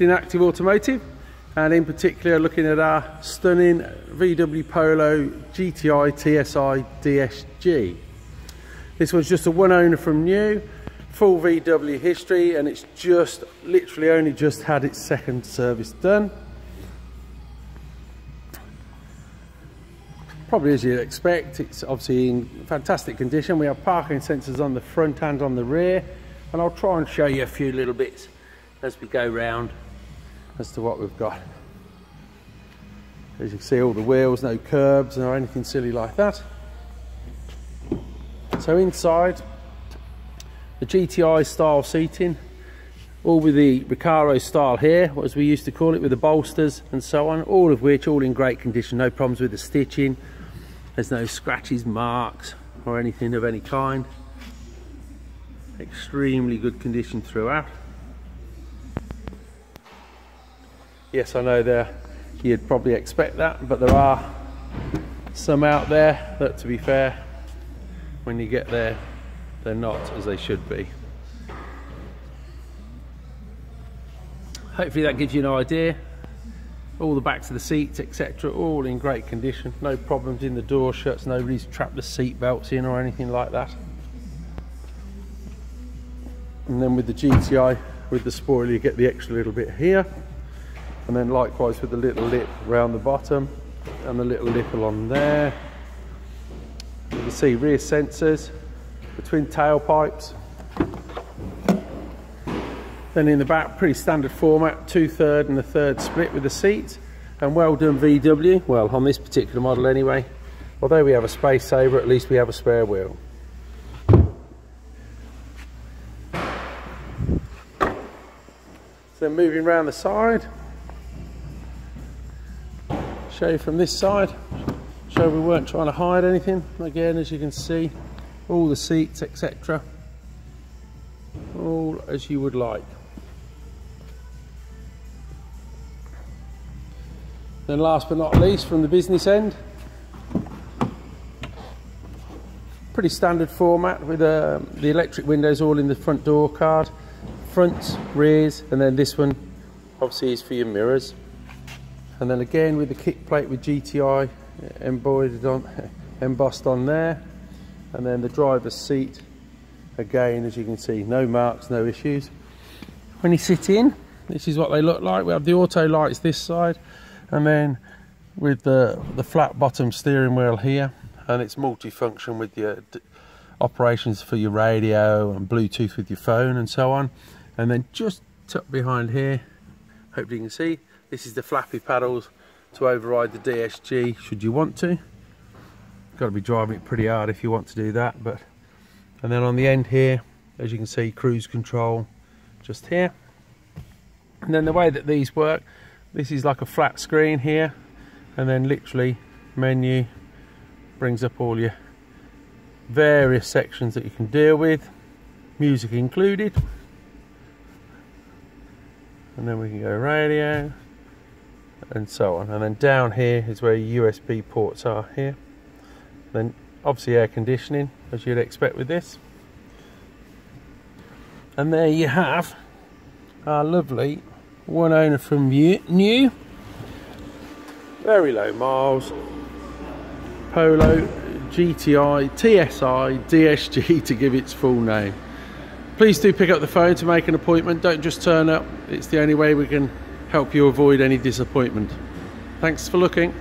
in active automotive and in particular looking at our stunning VW Polo GTI TSI DSG. This one's just a one owner from new, full VW history and it's just literally only just had its second service done. Probably as you'd expect, it's obviously in fantastic condition. We have parking sensors on the front and on the rear and I'll try and show you a few little bits as we go round as to what we've got. As you can see all the wheels, no curbs or anything silly like that. So inside, the GTI style seating, all with the Recaro style here, as we used to call it, with the bolsters and so on, all of which all in great condition, no problems with the stitching, there's no scratches, marks or anything of any kind. Extremely good condition throughout. Yes, I know there you'd probably expect that, but there are some out there that, to be fair, when you get there, they're not as they should be. Hopefully that gives you an idea. All the backs of the seats, etc., all in great condition. No problems in the door shuts, nobody's trapped the seat belts in or anything like that. And then with the GTI, with the spoiler, you get the extra little bit here and then likewise with the little lip around the bottom and the little lip along there. You can see rear sensors between tailpipes. Then in the back pretty standard format two third and a third split with the seat and well done VW well on this particular model anyway. Although we have a space saver at least we have a spare wheel. So moving around the side show you from this side. Show we weren't trying to hide anything. Again as you can see all the seats etc all as you would like. Then last but not least from the business end pretty standard format with uh, the electric windows all in the front door card fronts rears and then this one obviously is for your mirrors and then again with the kick plate with GTI eh, embroidered on embossed on there. And then the driver's seat again as you can see no marks no issues. When you sit in this is what they look like. We have the auto lights this side and then with the the flat bottom steering wheel here. And it's multifunction with your operations for your radio and bluetooth with your phone and so on. And then just tucked behind here hopefully you can see this is the flappy paddles to override the DSG should you want to. Got to be driving it pretty hard if you want to do that. But And then on the end here, as you can see, cruise control just here. And then the way that these work, this is like a flat screen here. And then literally menu brings up all your various sections that you can deal with. Music included. And then we can go radio, and so on. And then down here is where USB ports are here. Then obviously air conditioning, as you'd expect with this. And there you have our lovely one owner from new, very low miles, Polo GTI TSI DSG to give its full name. Please do pick up the phone to make an appointment. Don't just turn up. It's the only way we can help you avoid any disappointment. Thanks for looking.